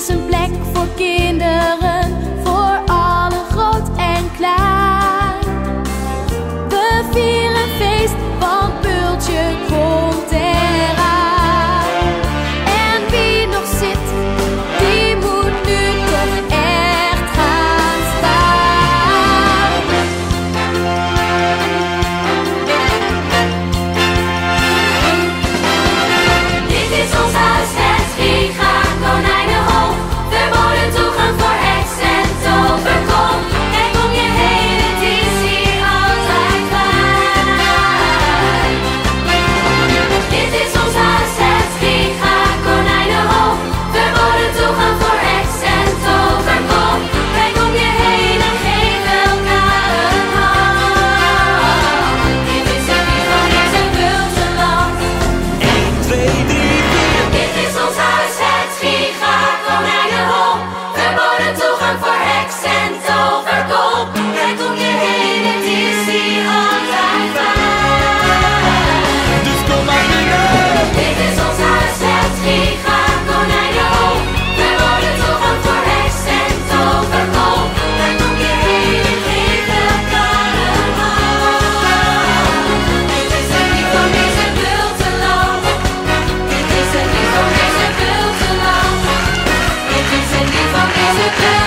is een plek voor kinderen, voor alle groot en klein. Mexico.